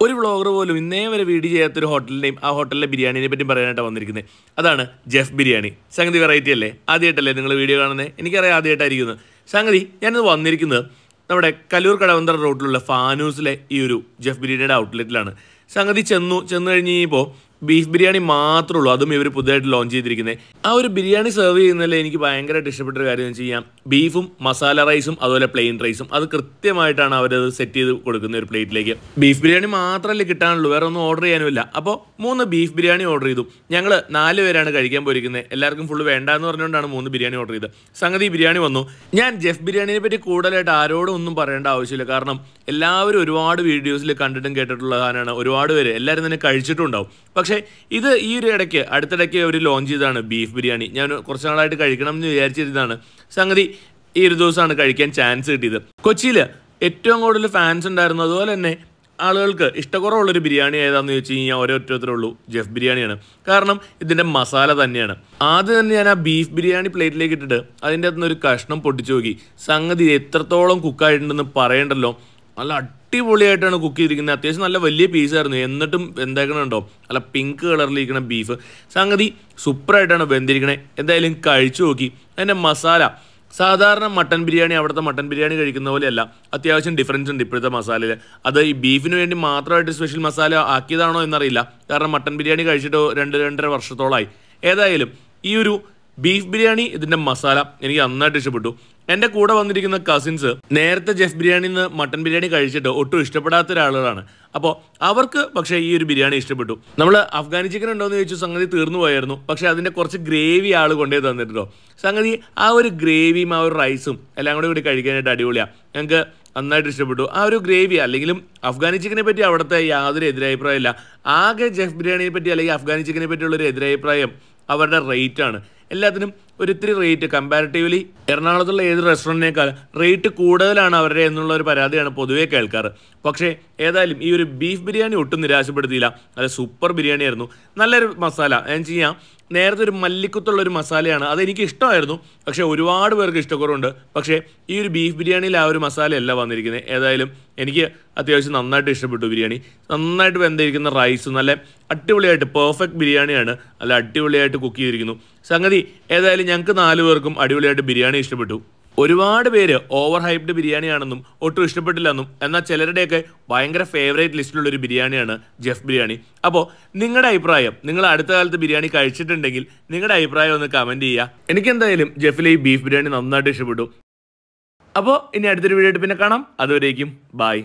ഒരു വ്ളോഗർ പോലും ഇന്നേ വരെ വീഡിയോ ചെയ്യാത്തൊരു ഹോട്ടലിന്റെയും ആ ഹോട്ടലിലെ ബിരിയാണിനെ പറ്റി പറയാനായിട്ടാണ് വന്നിരിക്കുന്നത് അതാണ് ജെഫ് ബിരിയാണി. സംഗതി വെറൈറ്റി അല്ലേ? ആദ്യമായിട്ടല്ലേ നിങ്ങൾ വീഡിയോ കാണുന്നത് എനിക്കറിയാം ആദ്യമായിട്ടായിരിക്കുന്നത് സംഗതി ഞാനിത് വന്നിരിക്കുന്നത് നമ്മുടെ കലൂർ കടവന്തറ റോഡിലുള്ള ഫാനൂസിലെ ഈ ഒരു ജെഫ് ബിരിയാണിയുടെ ഔട്ട്ലെറ്റിലാണ് സംഗതി ചെന്നു ചെന്നു കഴിഞ്ഞ് കഴിഞ്ഞപ്പോൾ ബീഫ് ബിരിയാണി മാത്രമേ ഉള്ളൂ. അതും ഇവർ പുതിയതായിട്ട് ലോഞ്ച് ചെയ്തിരിക്കുന്നത് ആ ഒരു ബിരിയാണി സെർവ് ചെയ്യുന്നതിൽ എനിക്ക് ഭയങ്കരമായിട്ട് ഇഷ്ടപ്പെട്ട ഒരു കാര്യം എന്ന് വെച്ച് കഴിഞ്ഞാൽ ബീഫും മസാല റൈസും അതുപോലെ പ്ലെയിൻ റൈസും അത് കൃത്യമായിട്ടാണ് അവരത് സെറ്റ് ചെയ്ത് കൊടുക്കുന്ന ഒരു പ്ലേറ്റിലേക്ക് ബീഫ് ബിരിയാണി മാത്രമല്ലേ കിട്ടാനുള്ളൂ. വേറെ ഒന്നും ഓർഡർ ചെയ്യാനുമില്ല. അപ്പോൾ മൂന്ന് ബീഫ് ബിരിയാണി ഓർഡർ ചെയ്തു. ഞങ്ങൾ നാല് പേരാണ് കഴിക്കാൻ പോയിരിക്കുന്നത്. എല്ലാവർക്കും ഫുള്ള് വേണ്ട എന്ന് പറഞ്ഞുകൊണ്ടാണ് മൂന്ന് ബിരിയാണി ഓർഡർ ചെയ്തത്. സംഗതി ബിരിയാണി വന്നു. ഞാൻ ജെഫ് ബിരിയാണിനെ പറ്റി കൂടുതലായിട്ട് ആരോടും ഒന്നും പറയേണ്ട ആവശ്യമില്ല. കാരണം എല്ലാവരും ഒരുപാട് വീഡിയോസിൽ കണ്ടിട്ടും കേട്ടിട്ടുള്ള സാധനമാണ്. ഒരുപാട് പേര് എല്ലാവരും തന്നെ കഴിച്ചിട്ടുണ്ടാവും. പക്ഷേ ഇത് ഈ ഒരു ഇടയ്ക്ക് അടുത്തിടയ്ക്ക് അവർ ലോഞ്ച് ചെയ്തതാണ് ബീഫ് ബിരിയാണി. ഞാൻ കുറച്ച് നാളായിട്ട് കഴിക്കണം എന്ന് വിചാരിച്ചിരുന്നതാണ്. സംഗതി ഈ ഒരു ദിവസമാണ് കഴിക്കാൻ ചാൻസ് കിട്ടിയത്. കൊച്ചിയിൽ ഏറ്റവും കൂടുതൽ ഫാൻസ് ഉണ്ടായിരുന്നു അതുപോലെ തന്നെ ആളുകൾക്ക് ഇഷ്ടക്കുറവുള്ളൊരു ബിരിയാണി ഏതാണെന്ന് ചോദിച്ചു കഴിഞ്ഞാൽ ഉള്ളൂ ജെഫ് ബിരിയാണിയാണ്. കാരണം ഇതിന്റെ മസാല തന്നെയാണ്. ആദ്യം തന്നെ ഞാൻ ആ ബീഫ് ബിരിയാണി പ്ലേറ്റിലേക്ക് ഇട്ടിട്ട് അതിന്റെ അകത്തുനിന്ന് ഒരു കഷ്ണം പൊട്ടിച്ചു നോക്കി. സംഗതി എത്രത്തോളം കുക്കായിട്ടുണ്ടെന്ന് പറയണ്ടല്ലോ. നല്ല അടിപൊളിയായിട്ടാണ് കുക്ക് ചെയ്തിരിക്കുന്നത്. അത്യാവശ്യം നല്ല വലിയ പീസായിരുന്നു എന്നിട്ടും എന്താക്കണുണ്ടോ നല്ല പിങ്ക് കളറിലിരിക്കുന്ന ബീഫ് സംഗതി സൂപ്പറായിട്ടാണ് വെന്തിരിക്കണേ. എന്തായാലും കഴിച്ചു നോക്കി. അതിന്റെ മസാല സാധാരണ മട്ടൻ ബിരിയാണി അവിടുത്തെ മട്ടൻ ബിരിയാണി കഴിക്കുന്ന പോലെയല്ല. അത്യാവശ്യം ഡിഫറൻസ് ഉണ്ട് ഇപ്പോഴത്തെ മസാലയിൽ അത് ഈ ബീഫിന് വേണ്ടി മാത്രമായിട്ട് സ്പെഷ്യൽ മസാല ആക്കിയതാണോ എന്നറിയില്ല. കാരണം മട്ടൻ ബിരിയാണി കഴിച്ചിട്ട് രണ്ട് രണ്ടര വർഷത്തോളമായി ഏതായാലും ഈ ഒരു ബീഫ് ബിരിയാണി ഇതിന്റെ മസാല എനിക്ക് നന്നായിട്ട് ഇഷ്ടപ്പെട്ടു. എന്റെ കൂടെ വന്നിരിക്കുന്ന കസിൻസ് നേരത്തെ ജെഫ് ബിരിയാണിയിൽ നിന്ന് മട്ടൻ ബിരിയാണി കഴിച്ചിട്ട് ഒട്ടും ഇഷ്ടപ്പെടാത്ത ഒരാളുകളാണ്. അപ്പോൾ അവർക്ക് പക്ഷേ ഈ ഒരു ബിരിയാണി ഇഷ്ടപ്പെട്ടു. നമ്മൾ അഫ്ഗാനി ചിക്കൻ ഉണ്ടോ എന്ന് ചോദിച്ചു സംഗതി തീർന്നു പോയായിരുന്നു. പക്ഷേ അതിന്റെ കുറച്ച് ഗ്രേവി ആൾ കൊണ്ടേ തന്നിട്ടോ സംഗതി ആ ഒരു ഗ്രേവിയും ആ ഒരു റൈസും എല്ലാം കൂടി കൂടി കഴിക്കാനായിട്ട് അടിപൊളിയാണ് ഞങ്ങൾക്ക് നന്നായിട്ട് ഇഷ്ടപ്പെട്ടു. ആ ഒരു ഗ്രേവി അല്ലെങ്കിലും അഫ്ഗാനി ചിക്കനെ പറ്റി അവിടുത്തെ യാതൊരു എതിരഭിപ്രായമില്ല ആകെ ജെഫ് ബിരിയാണിയെ പറ്റി അല്ലെങ്കിൽ അഫ്ഗാനി ചിക്കനെ പറ്റിയുള്ള ഒരു എതിരഭിപ്രായം അവരുടെ റേറ്റാണ് എല്ലാത്തിനും ഒരു ഇത്തിരി റേറ്റ് കമ്പാരിറ്റീവ്ലി എറണാകുളത്തുള്ള ഏത് റെസ്റ്റോറന്റിനേക്കാൾ റേറ്റ് കൂടുതലാണ് അവരുടെ എന്നുള്ള ഒരു പരാതിയാണ് പൊതുവേ കേൾക്കാറ്. പക്ഷേ ഏതായാലും ഈ ഒരു ബീഫ് ബിരിയാണി ഒട്ടും നിരാശപ്പെടുത്തിയില്ല. അത് സൂപ്പർ ബിരിയാണി ആയിരുന്നു. നല്ലൊരു മസാല. ഞാൻ ചെയ്യാം. നേരത്തെ ഒരു മല്ലിക്കുത്തുള്ള ഒരു മസാലയാണ്. അതെനിക്ക് ഇഷ്ടമായിരുന്നു. പക്ഷേ ഒരുപാട് പേർക്ക് ഇഷ്ടക്കുറവുണ്ട്. പക്ഷേ ഈ ഒരു ബീഫ് ബിരിയാണിയിൽ ആ ഒരു മസാലയല്ല വന്നിരിക്കുന്നത്. ഏതായാലും എനിക്ക് അത്യാവശ്യം നന്നായിട്ട് ഇഷ്ടപ്പെട്ടു ബിരിയാണി. നന്നായിട്ട് വെന്തിരിക്കുന്ന റൈസ് നല്ല അടിപൊളിയായിട്ട് പെർഫെക്റ്റ് ബിരിയാണിയാണ്. നല്ല അടിപൊളിയായിട്ട് കുക്ക് ചെയ്തിരിക്കുന്നു. സംഗതി ഏതായാലും ഞങ്ങൾക്ക് നാല് പേർക്കും അടിപൊളിയായിട്ട് ബിരിയാണി ഇഷ്ടപ്പെട്ടു. ഒരുപാട് പേര് ഓവർ ഹൈപ്ഡ് ബിരിയാണിയാണെന്നും ഒട്ടും ഇഷ്ടപ്പെട്ടില്ലെന്നും എന്നാൽ ചിലരുടെയൊക്കെ ഭയങ്കര ഫേവറേറ്റ് ലിസ്റ്റിലുള്ള ഒരു ബിരിയാണിയാണ് ജെഫ് ബിരിയാണി. അപ്പോൾ നിങ്ങളുടെ അഭിപ്രായം നിങ്ങൾ അടുത്ത കാലത്ത് ബിരിയാണി കഴിച്ചിട്ടുണ്ടെങ്കിൽ നിങ്ങളുടെ അഭിപ്രായം ഒന്ന് കമന്റ് ചെയ്യുക. എനിക്കെന്തായാലും ജെഫിലെ ഈ ബീഫ് ബിരിയാണി നന്നായിട്ട് ഇഷ്ടപ്പെട്ടു. അപ്പോൾ ഇനി അടുത്തൊരു വീഡിയോ ആയിട്ട് പിന്നെ കാണാം. അതുവരേക്കും ബായ്